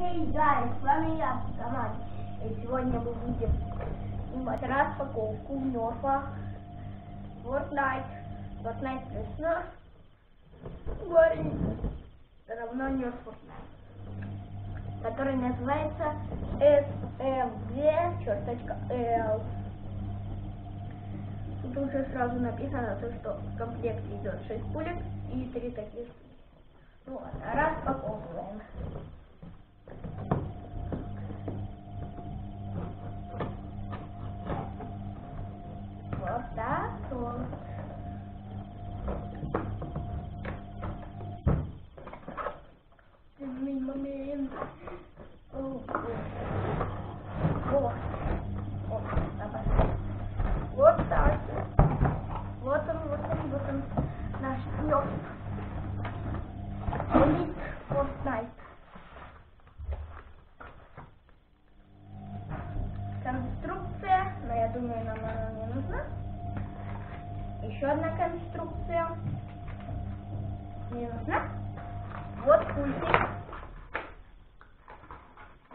Хей, гайс, с вами я, Саман. И сегодня мы будем снимать распаковку нерфа Fortnite. Fortnite плюс нерф. Говорит, равно нерф Fortnite. Который называется SMG черточка L. Тут уже сразу написано то, что в комплекте идет 6 пулек и 3 таких ладно, распаковываем. Так вот. Длинный момент. О, о. Вот. Вот, давай. Вот так. Вот он, вот он, вот он. Наш нёс. Элит Fortnite. Конструкция, но я думаю, нам она не нужна. Еще одна конструкция. Не нужна. Вот пультик.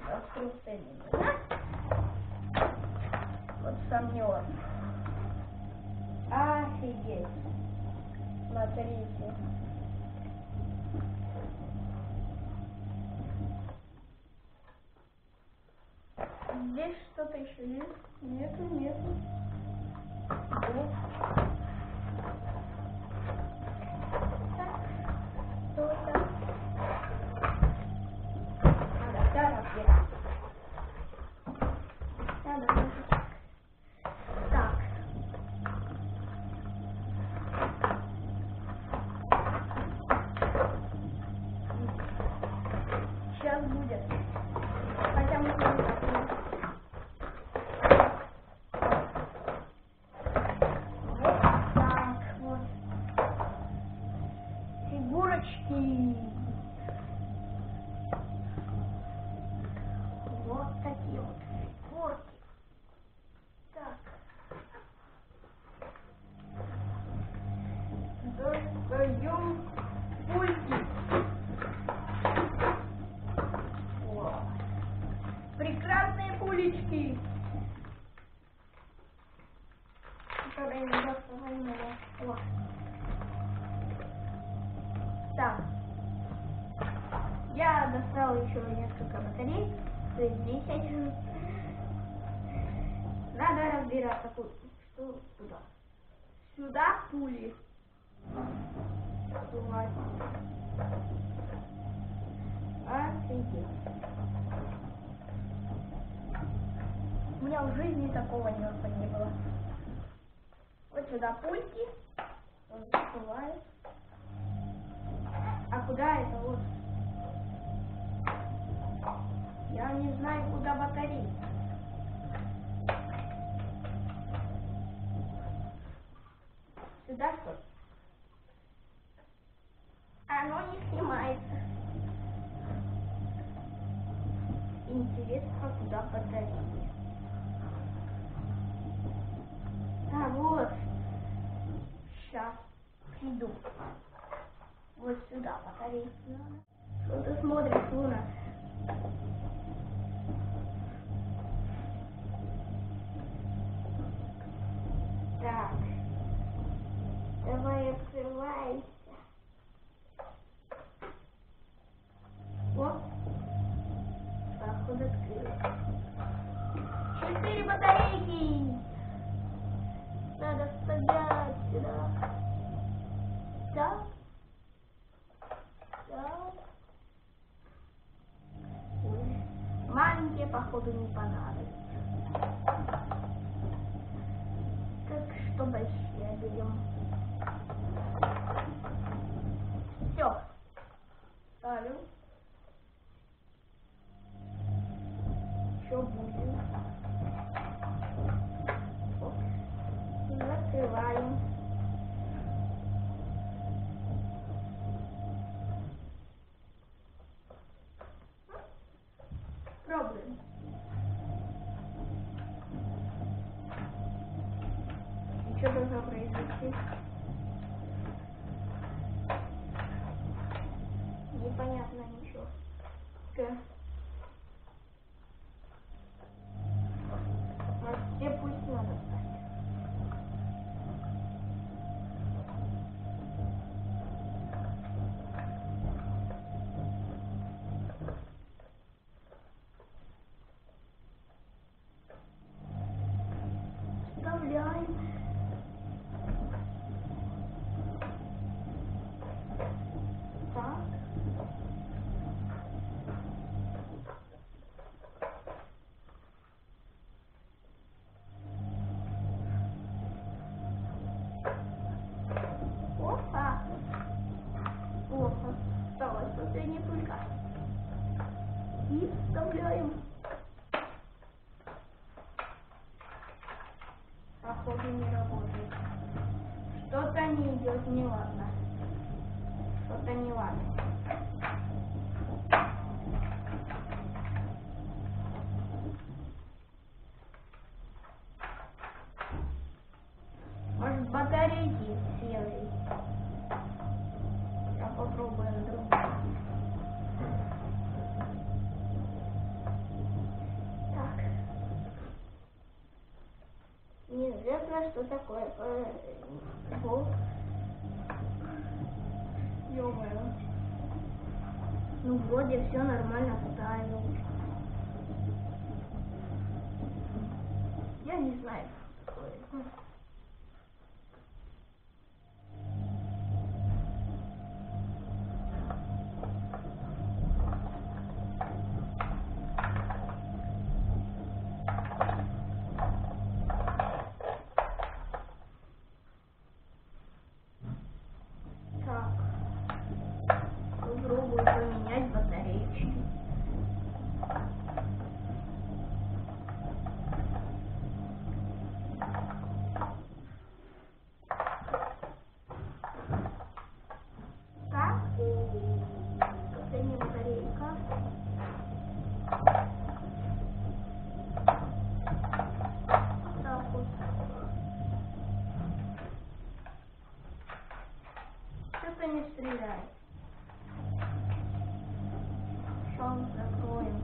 Конструкция не нужна. Неон. Офигеть. Смотрите. Здесь что-то еще есть? Нету, нету. Вот. Фигурочки. Вот такие вот еще несколько батарей. То есть 10. Надо разбираться. Что туда? Сюда пули. Сувать. Офигеть. У меня в жизни такого нерфа не было. Вот сюда пульки. Он закрывает. А куда это вот? Я не знаю, куда батареи. Сюда что? Оно не снимается. Интересно, куда батареи. А, вот. Сейчас приду. Вот сюда надо. Что ты смотришь, Луна? penyimpanannya что должно произойти? Непонятно ничего. Г. И вставляем. Походу не работает. Что-то не идет неладно. Что-то неладно. Может батарейки сели. Я попробую что такое. Пол. Ё-моё. Ну, вроде все нормально вставил. Я не знаю, что такое. Шел закроем.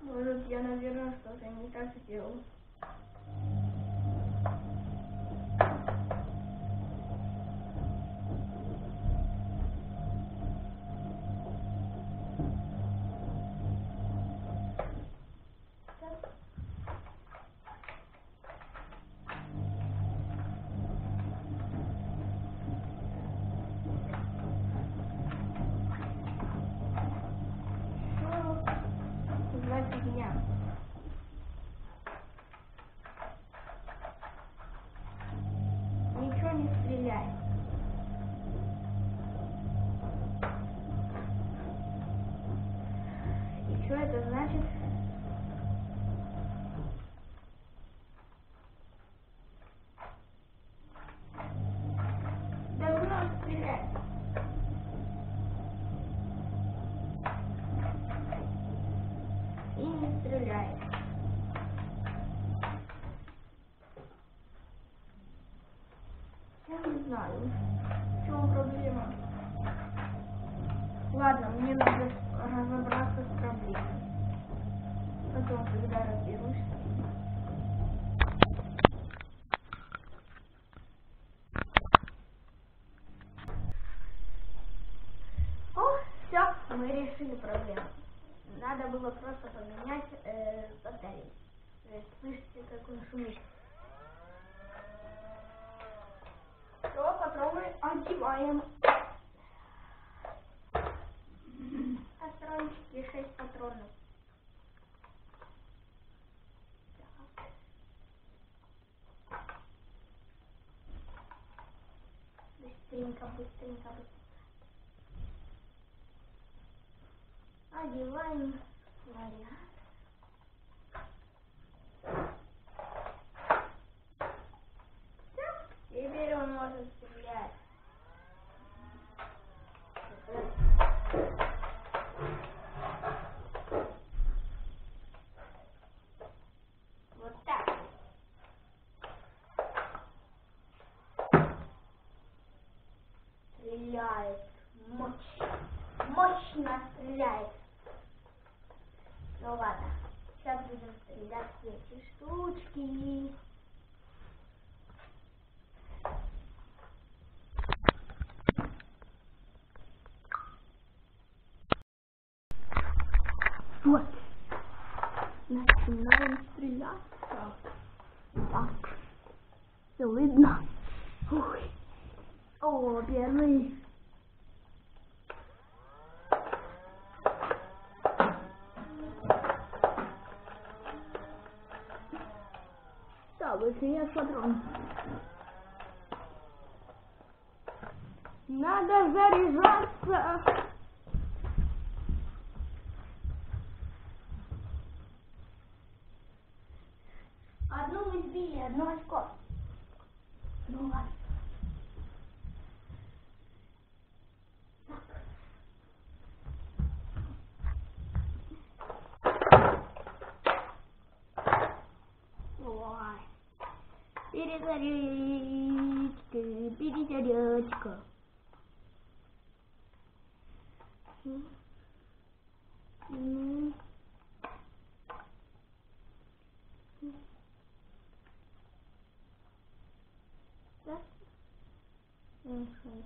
Может, я, наверное, что-то не так сделал. Что это значит? Давно стреляет. И не стреляет. Я не знаю, в чем проблема. Ладно, мне надо разобраться. Потом, когда разберусь. О, все, мы решили проблему. Надо было просто поменять э, батареи. Э, Слышите, как он шумит. Все, патроны одеваем. Патрончики, 6 патронов. Так. Быстренько, быстренько, быстренько. Одеваем снаряд. Всё, Теперь он может стрелять. Вот так. Стреляет. Мощно. Мощно стреляет. Ну ладно. Сейчас будем стрелять эти штучки. Вот. Начинаем стреляться. Так. Все видно. Ой. О, первый. Я патрон. Надо заряжаться. Одну мы сбили, одно очко. Ну ладно. Перезарядка, перезарядка. М. М. Да? Мгм.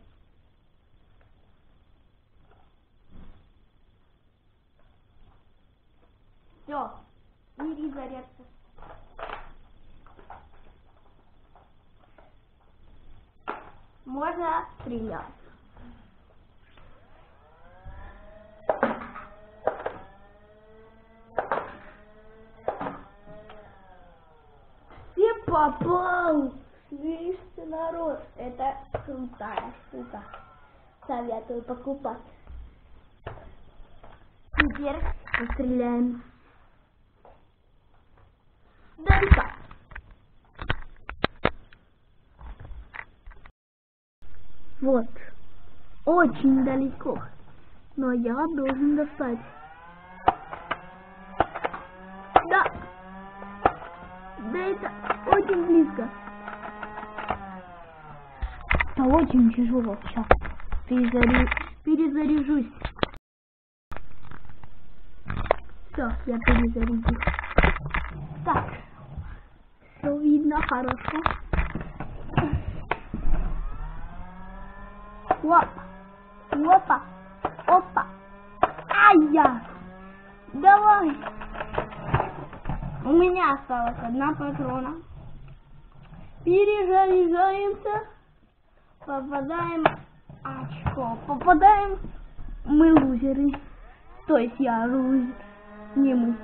Все, перезарядка. Можно стрелять. Ты попал! Слышите, народ, это крутая штука. Советую покупать. Теперь постреляем. Далеко. Вот. Очень далеко. Но я должен достать. Да. Да это очень близко. Это очень тяжело. Сейчас перезаря... перезаряжусь. Все, я перезарядил. Так. Все видно хорошо. Опа. Опа. Опа. Ай-я. Давай. У меня осталась одна патрона. Перезаряжаемся. Попадаем очко. Попадаем. Мы лузеры. То есть я лузер. Не мы.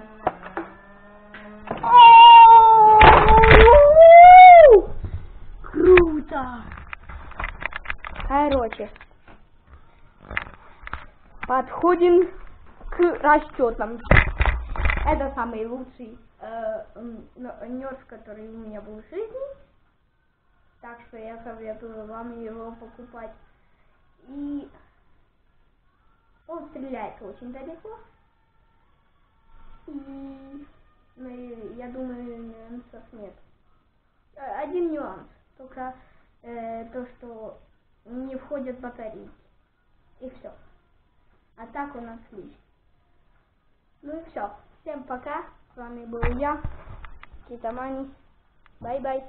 Короче, подходим к расчетам. Это самый лучший э, нерв, который у меня был в жизни. Так что я советую вам его покупать. И он стреляет очень далеко. И ну, я думаю, нюансов нет. Э, Один нюанс, только э, то, что не входят батарейки. И все. А так у нас отлично. Ну и все. Всем пока. С вами был я, Китамани. Bye-bye.